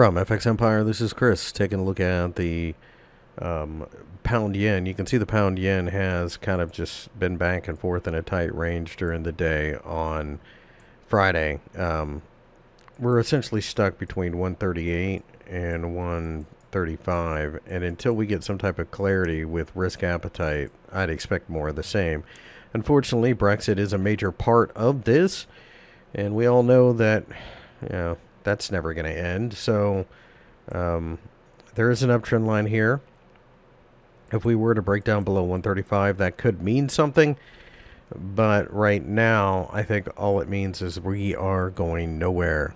From FX Empire, this is Chris taking a look at the um, pound yen. You can see the pound yen has kind of just been back and forth in a tight range during the day on Friday. Um, we're essentially stuck between 138 and 135, and until we get some type of clarity with risk appetite, I'd expect more of the same. Unfortunately, Brexit is a major part of this, and we all know that, you know, that's never going to end. So um, there is an uptrend line here. If we were to break down below 135, that could mean something. But right now, I think all it means is we are going nowhere.